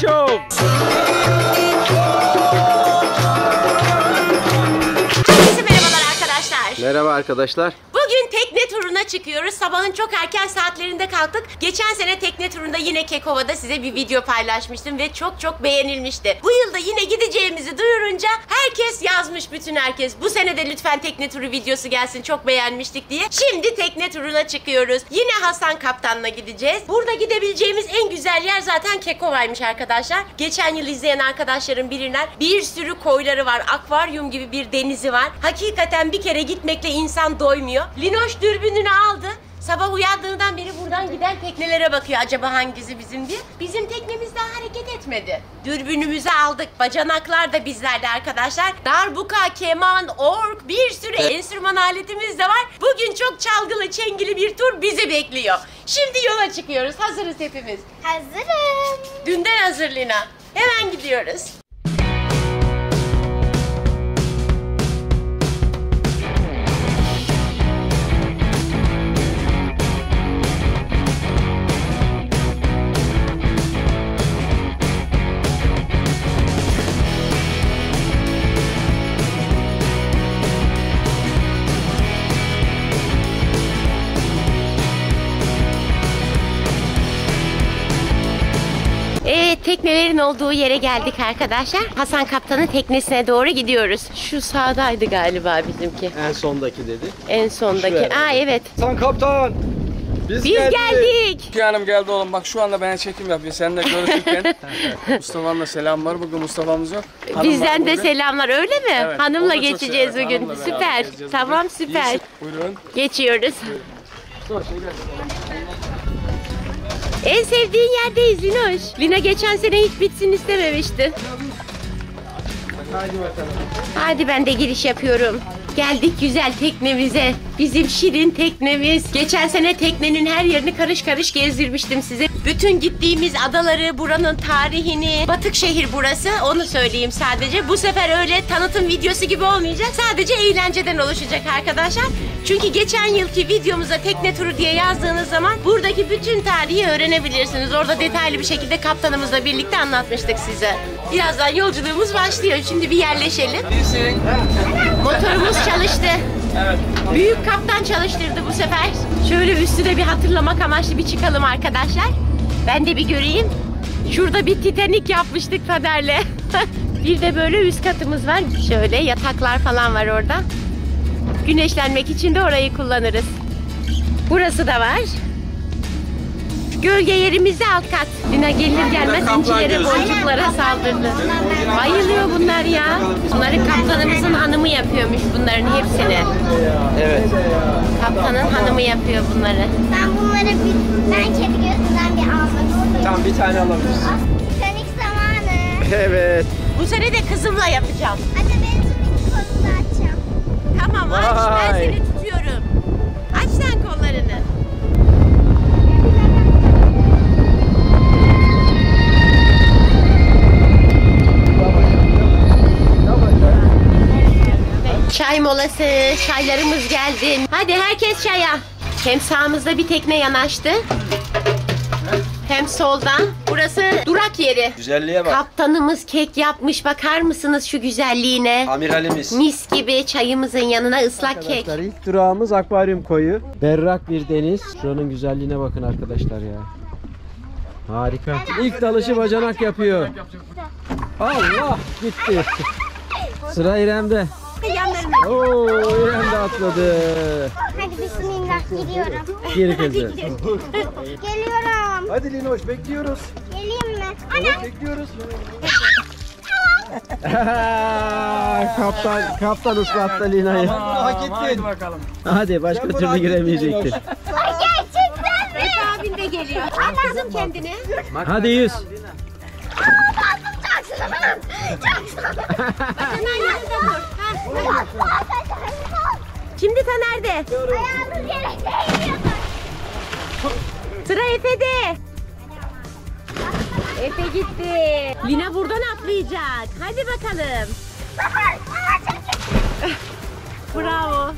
Show. Herkese merhabalar arkadaşlar. Merhaba arkadaşlar. Çıkıyoruz. Sabahın çok erken saatlerinde kalktık. Geçen sene tekne turunda yine Kekova'da size bir video paylaşmıştım ve çok çok beğenilmişti. Bu yılda yine gideceğimizi duyurunca herkes yazmış bütün herkes. Bu sene de lütfen tekne turu videosu gelsin çok beğenmiştik diye. Şimdi tekne turuna çıkıyoruz. Yine Hasan Kaptan'la gideceğiz. Burada gidebileceğimiz en güzel yer zaten Kekova'ymış arkadaşlar. Geçen yıl izleyen arkadaşlarım bilirler. Bir sürü koyları var. Akvaryum gibi bir denizi var. Hakikaten bir kere gitmekle insan doymuyor. Linoş dürbününü aldı. Sabah uyandığından beri buradan giden teknelere bakıyor acaba hangisi bizim diye. Bizim teknemiz daha hareket etmedi. Dürbünümüzü aldık. Bacanaklar da bizlerde arkadaşlar. Darbuka, keman, ork bir sürü enstrüman aletimiz de var. Bugün çok çalgılı, çengili bir tur bizi bekliyor. Şimdi yola çıkıyoruz. Hazırız hepimiz. Hazırım. Dünden hazır Lina. Hemen gidiyoruz. Evet teknelerin olduğu yere geldik arkadaşlar. Hasan Kaptan'ın teknesine doğru gidiyoruz. Şu sağdaydı galiba bizimki. En sondaki dedi. En sondaki. Şuraya. Aa evet. San kaptan. Biz, Biz geldik. Türkiye Hanım geldi oğlum bak şu anda bana çekim yapıyor. Seninle görüşürken Mustafa'nın da selam var. Bugün Mustafa'mız yok. Hanım Bizden de bugün. selamlar öyle mi? Evet, Hanımla geçeceğiz sever. bugün. Hanımla Süper. Tamam süper. İyisin. Buyurun. Geçiyoruz. En sevdiğin yerdeyiz Linoş. Lina geçen sene hiç bitsin istememişti. Hadi ben de giriş yapıyorum. Geldik güzel teknemize. Bizim şirin teknemiz. Geçen sene teknenin her yerini karış karış gezdirmiştim size. Bütün gittiğimiz adaları, buranın tarihini, batık şehir burası. Onu söyleyeyim sadece. Bu sefer öyle tanıtım videosu gibi olmayacak. Sadece eğlenceden oluşacak arkadaşlar. Çünkü geçen yılki videomuza tekne turu diye yazdığınız zaman buradaki bütün tarihi öğrenebilirsiniz. Orada detaylı bir şekilde kaptanımızla birlikte anlatmıştık size. Birazdan yolculuğumuz başlıyor. Şimdi bir yerleşelim. Motorumuz çalıştı. Evet. Büyük kaptan çalıştırdı bu sefer. Şöyle üstüne bir hatırlamak amaçlı bir çıkalım arkadaşlar. Ben de bir göreyim. Şurada bir titanik yapmıştık Taner'le. bir de böyle üst katımız var. Şöyle yataklar falan var orada. Güneşlenmek için de orayı kullanırız. Burası da var. Gölge yerimizde alt kat. Lina gelir gelmez incilere boncuklara saldırdı. Bayılıyor bunlar ya. Bunları kaptanımızın hanımı yapıyormuş bunların hepsini. Evet. Kaptanın hanımı yapıyor bunları. Ben bunları bir, ben kedi gözünden bir almak istiyorum. Tam bir tane alabiliriz. Titanik zamanı. Evet. Bu sene de kızımla yapacağım. Hadi ben şimdi kolunu açacağım. Tamam aç ben seni Molası, çaylarımız geldi. Hadi herkes çaya. Hem sağımızda bir tekne yanaştı. Hem soldan. Burası durak yeri. Güzelliğe bak. Kaptanımız kek yapmış. Bakar mısınız şu güzelliğine? Amiralimiz. Mis gibi çayımızın yanına ıslak kek. Arkadaşlar ilk durağımız akvaryum koyu. Berrak bir deniz. Şuranın güzelliğine bakın arkadaşlar ya. Harika. İlk dalışı bacanak yapıyor. Allah gitti. Sıra İrem'de. Yanlarına. Oo İrem de atladı. Hadi bismillah gidiyorum. Geri kızı. Geliyorum. Hadi Linoş bekliyoruz. Geleyim mi? Ana. Bekliyoruz. kaptan kaptan ıslattı Lina'yı. Hak ettin. bakalım. Hadi başka türlü giremeyecektir. Ay gerçekten mi? Efe abin de geliyor. Anlasın kendini. Hadi yüz. Çok sıvı. Çok sıvı. Hemen yanında dur. Şimdi Taner'de. Ayağınız yere değmiyor. Sıra Efe'de. Efe gitti. Lina buradan atlayacak. Hadi bakalım. Bravo.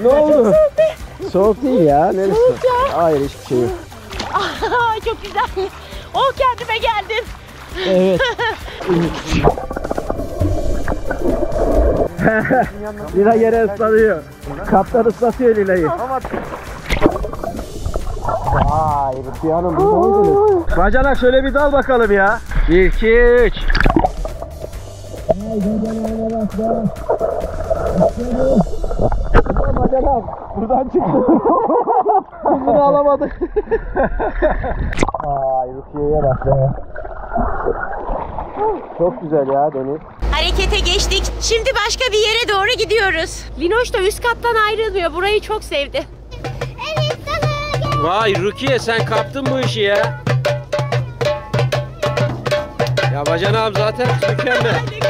Ne oldu? Soğuk değil ya. Neresi? Hayır hiçbir şey yok. Çok güzel. Oh kendime geldim. Evet. Lila yere ıslanıyor. Kaptan ıslatıyor Lila'yı. Vay Rukiye Hanım burada mıydınız? Bacanak şöyle bir dal bakalım ya. 1, 2, 3. Bacanak buradan çıktı. Bunu alamadık. Ay Rukiye'ye bak be. Çok güzel ya deniz. Harekete geçtik. Şimdi başka bir yere doğru gidiyoruz. Linoş da üst kattan ayrılmıyor. Burayı çok sevdi. Evet. Vay Rukiye sen kaptın bu işi ya. Ya bacanağım zaten mükemmel.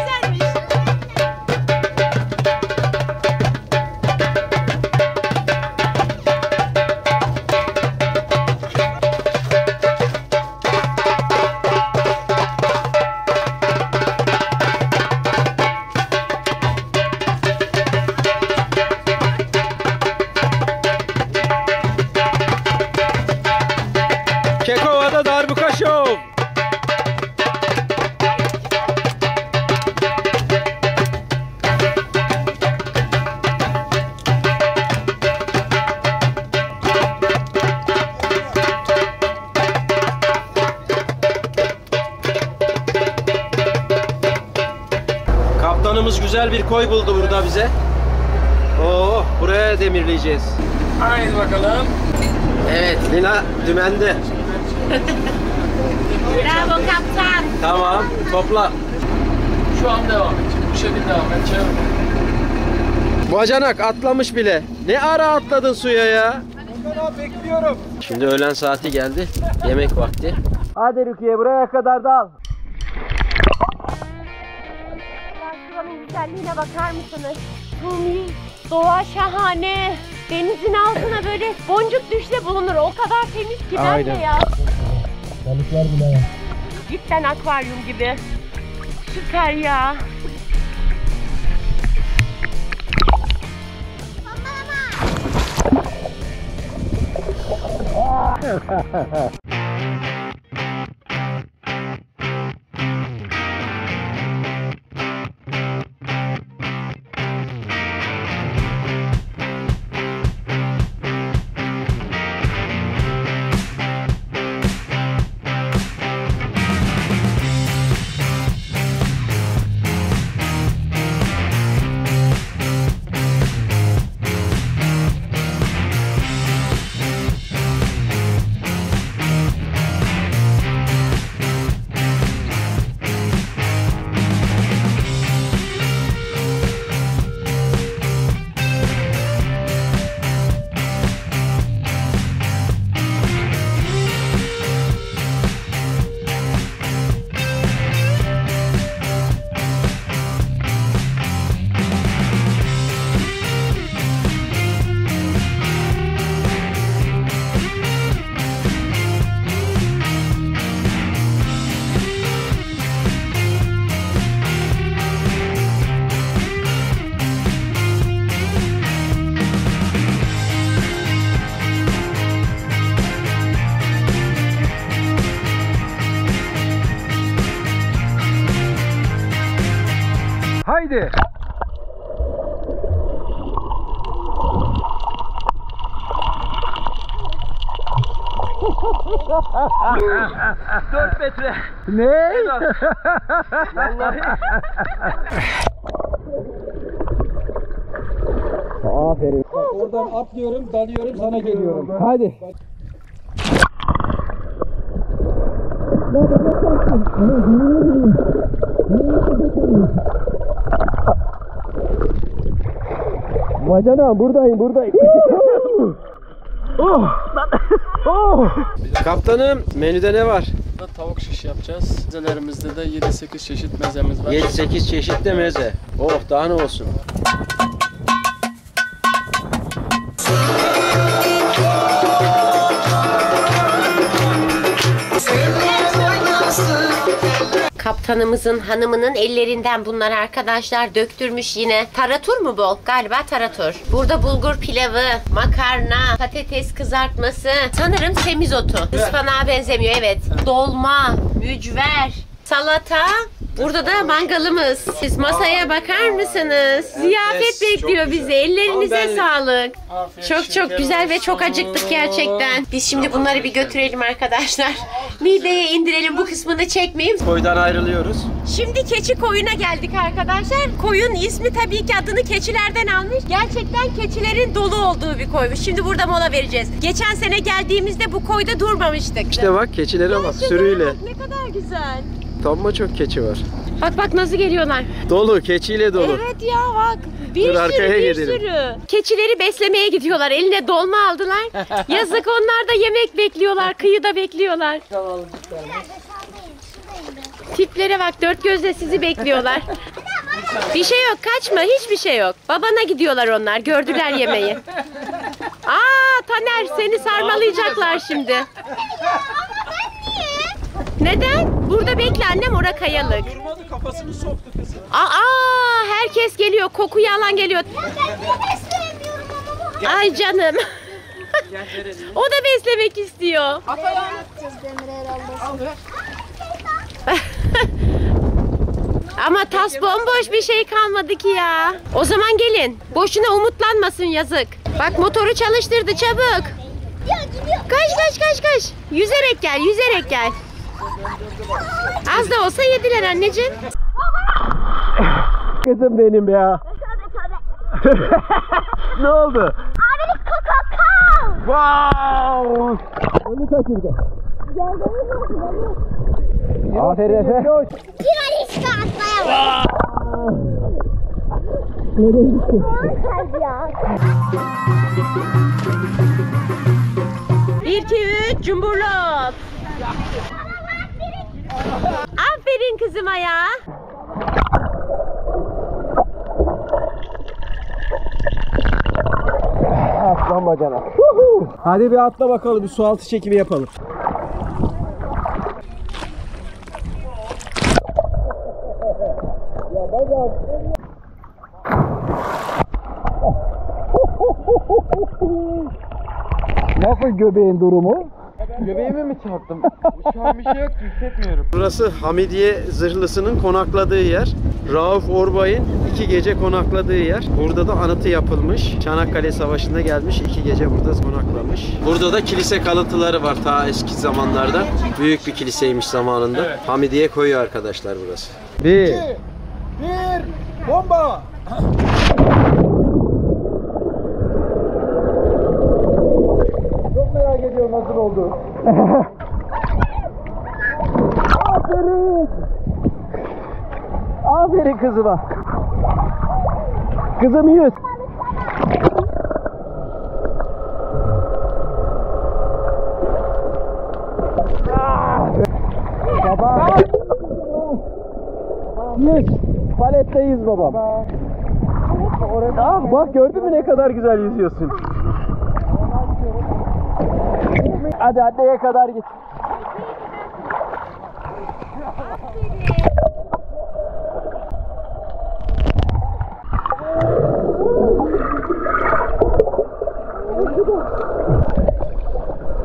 Bir koy buldu burada bize. Oo, buraya demirleyeceğiz. Haydi bakalım. Evet, Lina dümende. Bravo kaptan. Tamam, topla. Şu an devam et. Bu şekilde devam et. Çevir. Bacanak atlamış bile. Ne ara atladın suya ya? bekliyorum. Şimdi öğlen saati geldi. Yemek vakti. Hadi Rukiye buraya kadar dal. Güzelliğine bakar mısınız? Sumi, doğa şahane. Denizin altına böyle boncuk düşse bulunur. O kadar temiz ki ben Aynen. ya. Balıklar bile Cidden akvaryum gibi. Süper ya. 4 metre. Ne? Vallahi. Aferin. Bak, oradan atlıyorum, dalıyorum, sana geliyorum. Hadi. Bacana buradayım buradayım. oh oh. Kaptanım menüde ne var? Tavuk şiş yapacağız. Mezelerimizde de 7-8 çeşit mezemiz var. 7-8 çeşit de meze. Oh daha ne olsun. Kaptanımızın hanımının ellerinden bunlar arkadaşlar döktürmüş yine. Taratur mu bu? Galiba taratur. Burada bulgur pilavı, makarna, patates kızartması. Sanırım semizotu. Ispanağa benzemiyor evet. Dolma, mücver, salata. Burada da mangalımız. Siz masaya bakar mısınız? Ziyafet bekliyor bizi. Ellerinize sağlık. Çok çok güzel ve çok acıktık gerçekten. Biz şimdi bunları bir götürelim arkadaşlar. Mideye indirelim bu kısmını çekmeyeyim. Koydan ayrılıyoruz. Şimdi keçi koyuna geldik arkadaşlar. Koyun ismi tabii ki adını keçilerden almış. Gerçekten keçilerin dolu olduğu bir koymuş. Şimdi burada mola vereceğiz. Geçen sene geldiğimizde bu koyda durmamıştık. İşte bak keçilere bak sürüyle. bak Ne kadar güzel. Tamma çok keçi var. Bak bak nasıl geliyorlar. Dolu keçiyle dolu. Evet ya bak. Bir Dur, sürü arkaya bir gidelim. sürü. Keçileri beslemeye gidiyorlar. Eline dolma aldılar. Yazık onlar da yemek bekliyorlar. Kıyıda bekliyorlar. Tiplere bak dört gözle sizi bekliyorlar. Bir şey yok kaçma hiçbir şey yok. Babana gidiyorlar onlar gördüler yemeği. Aa Taner seni sarmalayacaklar şimdi. Neden? Burada bekle annem ora kayalık. Durmadı kafasını soktu kızım. Aa herkes geliyor kokuyu alan geliyor. Ay canım. o da beslemek istiyor. Ama tas bomboş bir şey kalmadı ki ya. O zaman gelin. Boşuna umutlanmasın yazık. Bak motoru çalıştırdı çabuk. Kaç kaç kaç kaç. Yüzerek gel yüzerek gel. Az da olsa yediler anneciğim. Kızım benim ya. ne oldu? Abi kakao. Wow! Onu kaçırdı. Aferin Efe. Bir an hiç atlayamadım. ya. Bir, iki, üç, cumburlop. Aferin kızıma ya. Aslan bacana. Hadi bir atla bakalım bir su altı çekimi yapalım. Nasıl göbeğin durumu? Göbeğime mi çarptım? Şu an bir şey yok hissetmiyorum. Burası Hamidiye zırhlısının konakladığı yer. Rauf Orbay'ın iki gece konakladığı yer. Burada da anıtı yapılmış. Çanakkale Savaşı'nda gelmiş iki gece burada konaklamış. Burada da kilise kalıntıları var ta eski zamanlarda. Büyük bir kiliseymiş zamanında. Hamidiye koyu arkadaşlar burası. Bir. Bir bomba! Çok merak ediyorum nasıl oldu. Aferin. Aferin kızıma. Kızım yüz. Baba. Yüz. Paletteyiz babam. Ah bak gördün mü ne kadar güzel yüzüyorsun. Hadi anneye kadar git.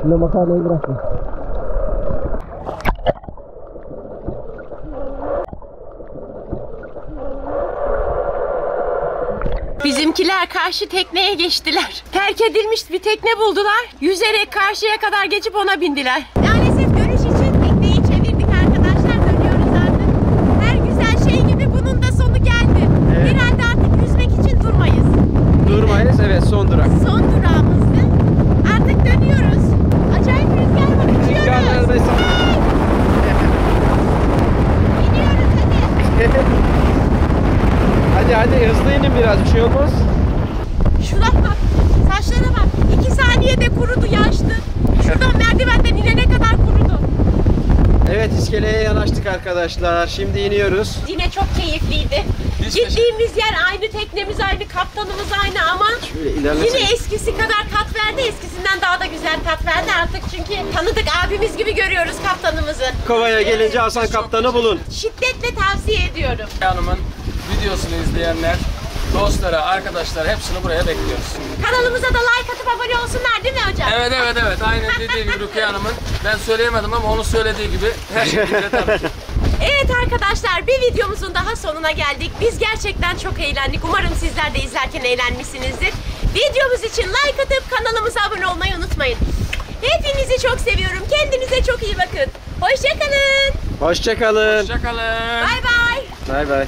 Şimdi makarnayı bırakma. Bizimkiler karşı tekneye geçtiler. Terk edilmiş bir tekne buldular. Yüzerek karşıya kadar geçip ona bindiler. Maalesef dönüş için tekneyi çevirdik arkadaşlar. Dönüyoruz artık. Her güzel şey gibi bunun da sonu geldi. Herhalde artık yüzmek için durmayız. Durmayız evet son durak. Son durağımızdı. Artık dönüyoruz. Acayip rüzgar var. Uçuyoruz. mesela. Gidiyoruz hadi. Hadi hadi hızlı inin biraz bir şey olmaz. Şuna bak. Saçlara bak. İki saniyede kurudu yaşlı. Şuradan merdivenden inene kadar kurudu. Evet iskeleye yanaştık arkadaşlar. Şimdi iniyoruz. Yine çok keyifliydi. Hiç Gittiğimiz yer aynı, teknemiz aynı, kaptanımız aynı ama Şöyle yine eskisi kadar kat verdi. Eskisinden daha da güzel kat verdi artık çünkü tanıdık abimiz gibi görüyoruz kaptanımızı. Kovaya gelince Hasan Kaptan'ı bulun. Şiddetle tavsiye ediyorum. Hanım'ın videosunu izleyenler, dostlara, arkadaşlara hepsini buraya bekliyoruz. Kanalımıza da like atıp abone olsunlar değil mi hocam? Evet evet evet aynen dediği gibi Rukiye Hanım'ın. Ben söyleyemedim ama onun söylediği gibi her şekilde tabii ki. Evet arkadaşlar bir videomuzun daha sonuna geldik. Biz gerçekten çok eğlendik. Umarım sizler de izlerken eğlenmişsinizdir. Videomuz için like atıp kanalımıza abone olmayı unutmayın. Hepinizi çok seviyorum. Kendinize çok iyi bakın. Hoşçakalın. Hoşçakalın. Hoşçakalın. Bay bay. Bay bay.